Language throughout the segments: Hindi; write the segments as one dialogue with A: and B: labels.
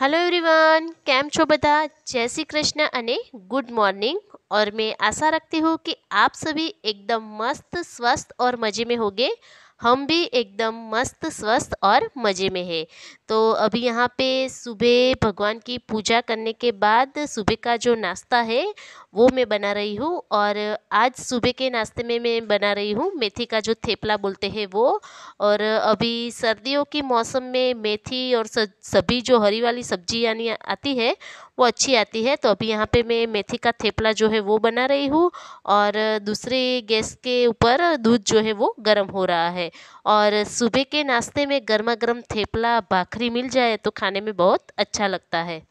A: હલો એવરીવન કેમ છો બધા જય શ્રી કૃષ્ણ અને ગુડ मॉर्निंग और मैं आशा रखती हूँ कि आप सभी एकदम मस्त स्वस्थ और मज़े में होंगे हम भी एकदम मस्त स्वस्थ और मज़े में है तो अभी यहाँ पे सुबह भगवान की पूजा करने के बाद सुबह का जो नाश्ता है, वो मैं बना रही हूँ और आज सुबह के नाश्ते में मैं बना रही हूँ मेथी का जो थेपला बोलते हैं वो। और अभी सर्दियों की मौसम में मेथी और सभी जो हरी वाली सब्ज़ी यानी आती है, वो अच्छी आती है। तो अभी यहाँ पे मैं मेथी का थेपला जो है, वो बना रही हूँ और दूसरे गैस के ऊपर दूध जो है, वो गर्म हो रहा है। और सुबह के नाश्ते में गर्मा गर्म थेपला भाखरी मिल जाए तो खाने में बहुत अच्छा लगता है।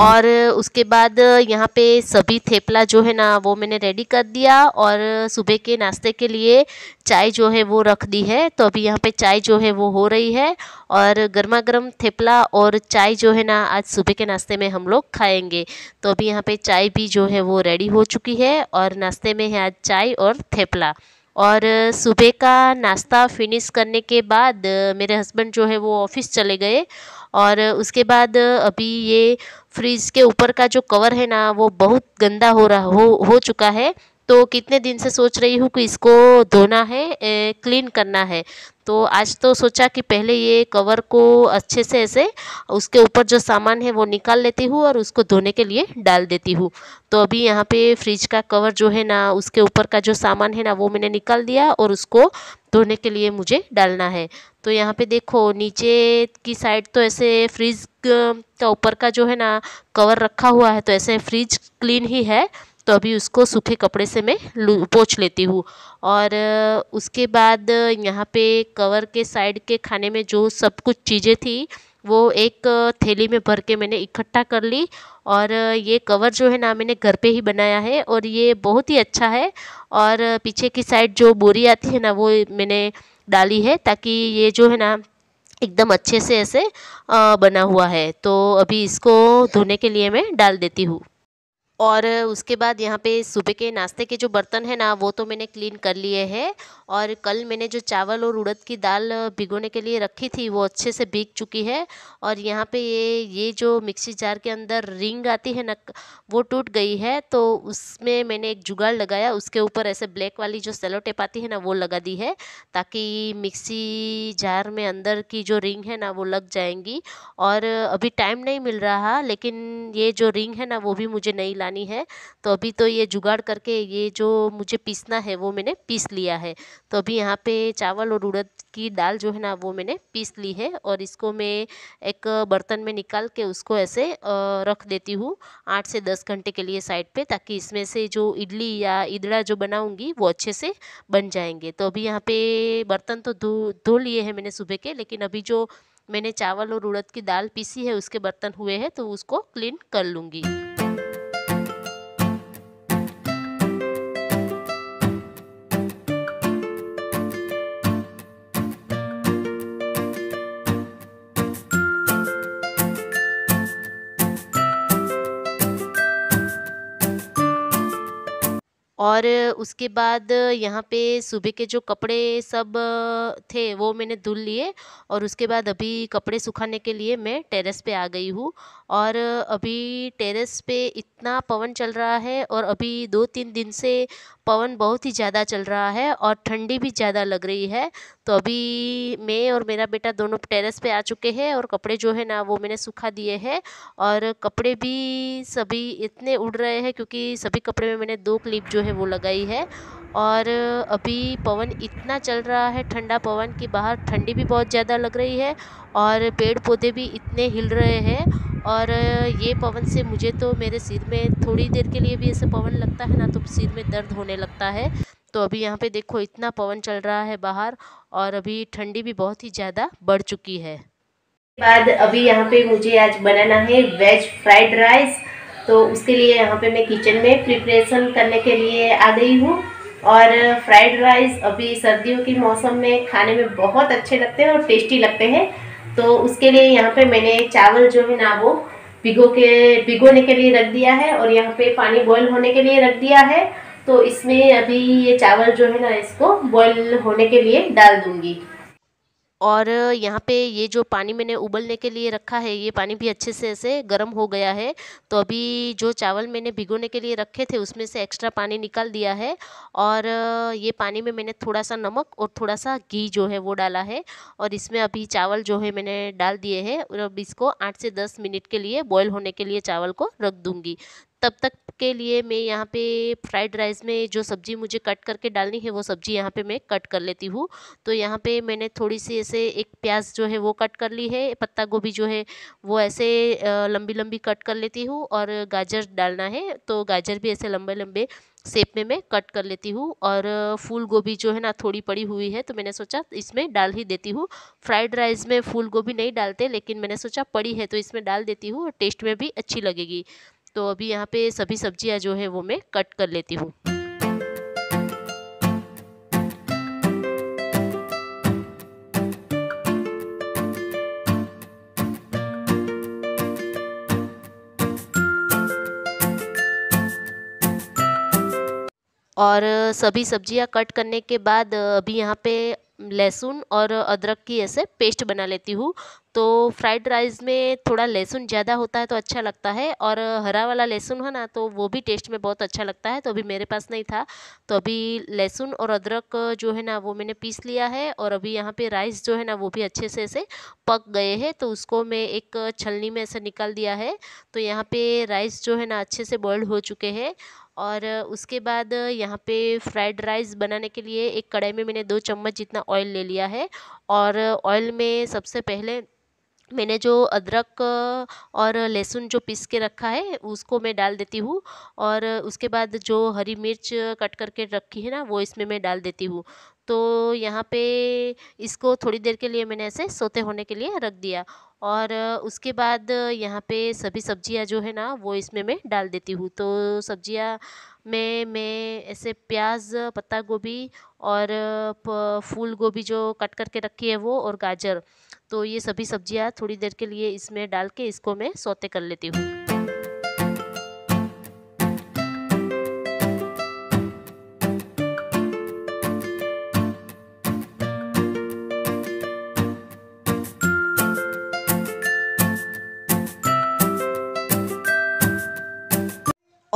A: और उसके बाद यहाँ पे सभी थेपला जो है ना, वो मैंने रेडी कर दिया और सुबह के नाश्ते के लिए चाय जो है वो रख दी है। तो अभी यहाँ पे चाय जो है वो हो रही है और गर्मा गर्म थेपला और चाय जो है ना, आज सुबह के नाश्ते में हम लोग खाएँगे। तो अभी यहाँ पे चाय भी जो है वो रेडी हो चुकी है और नाश्ते में है आज चाय और थेपला। और सुबह का नाश्ता फिनिश करने के बाद मेरे हस्बैंड जो है वो ऑफ़िस चले गए और उसके बाद अभी ये फ्रिज के ऊपर का जो कवर है ना वो बहुत गंदा हो रहा हो हो चुका है। तो कितने दिन से सोच रही हूँ कि इसको धोना है ए, क्लीन करना है। तो आज तो सोचा कि पहले ये कवर को अच्छे से ऐसे उसके ऊपर जो सामान है वो निकाल लेती हूँ और उसको धोने के लिए डाल देती हूँ। तो अभी यहाँ पे फ्रिज का कवर जो है ना, उसके ऊपर का जो सामान है ना, वो मैंने निकाल दिया और उसको धोने के लिए मुझे डालना है। तो यहाँ पे देखो, नीचे की साइड तो ऐसे फ्रिज का ऊपर का जो है ना, कवर रखा हुआ है तो ऐसे फ्रिज क्लीन ही है। तो अभी उसको सूखे कपड़े से मैं पोछ लेती हूँ। और उसके बाद यहाँ पे कवर के साइड के खाने में जो सब कुछ चीज़ें थी, वो एक थैली में भर के मैंने इकट्ठा कर ली। और ये कवर जो है ना मैंने घर पे ही बनाया है और ये बहुत ही अच्छा है। और पीछे की साइड जो बोरी आती है ना वो मैंने डाली है ताकि ये जो है ना एकदम अच्छे से ऐसे बना हुआ है। तो अभी इसको धोने के लिए मैं डाल देती हूँ। और उसके बाद यहाँ पे सुबह के नाश्ते के जो बर्तन है ना, वो तो मैंने क्लीन कर लिए हैं। और कल मैंने जो चावल और उड़द की दाल भिगोने के लिए रखी थी, वो अच्छे से भीग चुकी है। और यहाँ पे ये ये जो मिक्सी जार के अंदर रिंग आती है ना, वो टूट गई है। तो उसमें मैंने एक जुगाड़ लगाया, उसके ऊपर ऐसे ब्लैक वाली जो सेलो टेप आती है ना, वो लगा दी है, ताकि मिक्सी जार में अंदर की जो रिंग है ना, वो लग जाएँगी। और अभी टाइम नहीं मिल रहा, लेकिन ये जो रिंग है ना, वो भी मुझे नहीं लानी है। तो अभी तो ये जुगाड़ करके ये जो मुझे पीसना है वो मैंने पीस लिया है। तो अभी यहाँ पे चावल और उड़द की दाल जो है ना वो मैंने पीस ली है और इसको मैं एक बर्तन में निकाल के उसको ऐसे रख देती हूँ आठ से दस घंटे के लिए साइड पे ताकि इसमें से जो इडली या इदड़ा जो बनाऊँगी वो अच्छे से बन जाएँगे। तो अभी यहाँ पे बर्तन तो धो धो लिए हैं मैंने सुबह के लेकिन अभी जो मैंने चावल और उड़द की दाल पीसी है उसके बर्तन हुए हैं तो उसको क्लीन कर लूँगी। और उसके बाद यहाँ पे सुबह के जो कपड़े सब थे, वो मैंने धुल लिए और उसके बाद अभी कपड़े सुखाने के लिए मैं टेरेस पे आ गई हूँ। और अभी टेरेस पे इतना पवन चल रहा है और अभी दो तीन दिन से पवन बहुत ही ज़्यादा चल रहा है और ठंडी भी ज़्यादा लग रही है। तो अभी मैं और मेरा बेटा दोनों टेरेस पे आ चुके हैं और कपड़े जो है ना वो मैंने सुखा दिए हैं और कपड़े भी सभी इतने उड़ रहे हैं क्योंकि सभी कपड़े में मैंने दो क्लिप जो है वो लगाई है और अभी पवन इतना चल रहा है ठंडा पवन कि बाहर ठंडी भी बहुत ज़्यादा लग रही है और पेड़ पौधे भी इतने हिल रहे हैं और ये पवन से मुझे तो मेरे सिर में थोड़ी देर के लिए भी ऐसे पवन लगता है ना तो सिर में दर्द होने लगता है। तो अभी यहाँ पे देखो इतना पवन चल रहा है बाहर और अभी ठंडी भी बहुत ही ज़्यादा बढ़ चुकी है। बाद अभी यहाँ पे मुझे आज बनाना है वेज फ्राइड राइस तो उसके लिए यहाँ पे मैं किचन में प्रिपरेशन करने के लिए आ गई हूँ। और फ्राइड राइस अभी सर्दियों के मौसम में खाने में बहुत अच्छे लगते हैं और टेस्टी लगते हैं। तो उसके लिए यहाँ पे मैंने चावल जो है ना वो भिगो के, भिगोने के लिए रख दिया है और यहाँ पे पानी बॉईल होने के लिए रख दिया है। तो इसमें अभी ये चावल जो है ना, इसको बॉईल होने के लिए डाल दूँगी। और यहाँ पे ये जो पानी मैंने उबलने के लिए रखा है, ये पानी भी अच्छे से ऐसे गर्म हो गया है। तो अभी जो चावल मैंने भिगोने के लिए रखे थे, उसमें से एक्स्ट्रा पानी निकाल दिया है। और ये पानी में मैंने थोड़ा सा नमक और थोड़ा सा घी जो है, वो डाला है। और इसमें अभी चावल जो है, मैंने डाल दिए हैं। और अब इसको आठ से दस मिनट के लिए बॉयल होने के लिए चावल को रख दूँगी। तब तक के लिए मैं यहाँ पे फ्राइड राइस में जो सब्ज़ी मुझे कट करके डालनी है, वो सब्ज़ी यहाँ पे मैं कट कर लेती हूँ। तो यहाँ पे मैंने थोड़ी सी ऐसे एक प्याज जो है वो कट कर ली है, पत्ता गोभी जो है वो ऐसे लंबी लंबी कट कर लेती हूँ और गाजर डालना है तो गाजर भी ऐसे लंबे लंबे सेप में मैं कट कर लेती हूँ। और फूल गोभी जो है ना थोड़ी पड़ी हुई है तो मैंने सोचा इसमें डाल ही देती हूँ। फ्राइड राइस में फूल गोभी नहीं डालते, लेकिन मैंने सोचा पड़ी है तो इसमें डाल देती हूँ और टेस्ट में भी अच्छी लगेगी। तो अभी यहाँ पे सभी सब्ज़ियाँ जो है वो मैं कट कर लेती हूँ। और सभी सब्ज़ियाँ कट करने के बाद अभी यहाँ पे लहसुन और अदरक की ऐसे पेस्ट बना लेती हूँ। तो फ्राइड राइस में थोड़ा लहसुन ज़्यादा होता है तो अच्छा लगता है और हरा वाला लहसुन है ना तो वो भी टेस्ट में बहुत अच्छा लगता है तो अभी मेरे पास नहीं था। तो अभी लहसुन और अदरक जो है ना वो मैंने पीस लिया है और अभी यहाँ पे राइस जो है ना वो भी अच्छे से ऐसे पक गए हैं तो उसको मैं एक छलनी में ऐसे निकाल दिया है। तो यहाँ पर राइस जो है ना अच्छे से बॉइल्ड हो चुके हैं और उसके बाद यहाँ पे फ्राइड राइस बनाने के लिए एक कढ़ाई में मैंने दो चम्मच जितना ऑयल ले लिया है। और ऑयल में सबसे पहले मैंने जो अदरक और लहसुन जो पीस के रखा है, उसको मैं डाल देती हूँ। और उसके बाद जो हरी मिर्च कट करके रखी है ना, वो इसमें मैं डाल देती हूँ। तो यहाँ पे इसको थोड़ी देर के लिए मैंने ऐसे सोते होने के लिए रख दिया और उसके बाद यहाँ पे सभी सब्ज़ियाँ जो है ना, वो इसमें मैं डाल देती हूँ। तो सब्ज़ियाँ में मैं ऐसे प्याज, पत्ता गोभी और फूल गोभी जो कट करके रखी है वो और गाजर तो ये सभी सब्ज़ियाँ थोड़ी देर के लिए इसमें डाल के इसको मैं सोते कर लेती हूँ।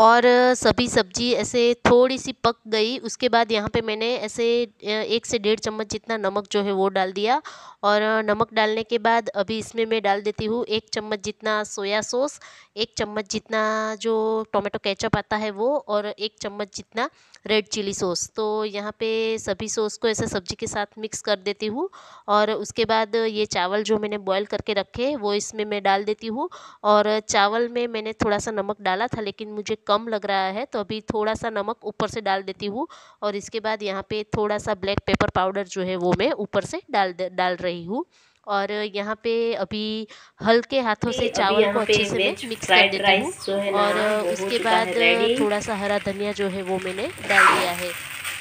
A: और सभी सब्ज़ी ऐसे थोड़ी सी पक गई। उसके बाद यहाँ पे मैंने ऐसे एक से डेढ़ चम्मच जितना नमक जो है वो डाल दिया। और नमक डालने के बाद अभी इसमें मैं डाल देती हूँ एक चम्मच जितना सोया सॉस, एक चम्मच जितना जो टोमेटो केचप आता है वो और एक चम्मच जितना रेड चिली सॉस। तो यहाँ पे सभी सॉस को ऐसे सब्ज़ी के साथ मिक्स कर देती हूँ और उसके बाद ये चावल जो मैंने बॉयल करके रखे वो इसमें मैं डाल देती हूँ। और चावल में मैंने थोड़ा सा नमक डाला था लेकिन मुझे कम लग रहा है तो अभी थोड़ा सा नमक ऊपर से डाल देती हूँ और इसके बाद यहाँ पे थोड़ा सा ब्लैक पेपर पाउडर जो है वो मैं ऊपर से डाल डाल रही हूँ। और यहाँ पे अभी हल्के हाथों से चावल को अच्छे से मैं मिक्स कर देती हूँ और उसके बाद थोड़ा सा हरा धनिया जो है वो मैंने डाल दिया है।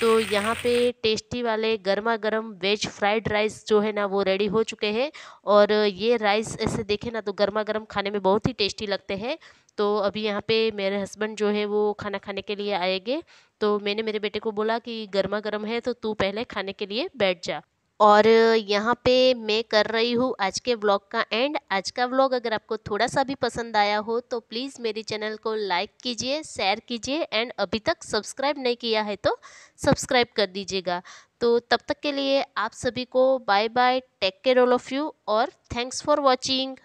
A: तो यहाँ पे टेस्टी वाले गर्मा गर्म वेज फ्राइड राइस जो है ना वो रेडी हो चुके हैं। और ये राइस ऐसे देखे ना तो गर्मा गर्म खाने में बहुत ही टेस्टी लगते हैं। तो अभी यहाँ पे मेरे हस्बैंड जो है वो खाना खाने के लिए आएँगे तो मैंने मेरे बेटे को बोला कि गर्मा गर्म है तो तू पहले खाने के लिए बैठ जा। और यहाँ पे मैं कर रही हूँ आज के ब्लॉग का एंड आज का व्लॉग अगर आपको थोड़ा सा भी पसंद आया हो तो प्लीज़ मेरे चैनल को लाइक कीजिए शेयर कीजिए एंड अभी तक सब्सक्राइब नहीं किया है तो सब्सक्राइब कर दीजिएगा। तो तब तक के लिए आप सभी को bye bye take care all of you और थैंक्स फॉर वॉचिंग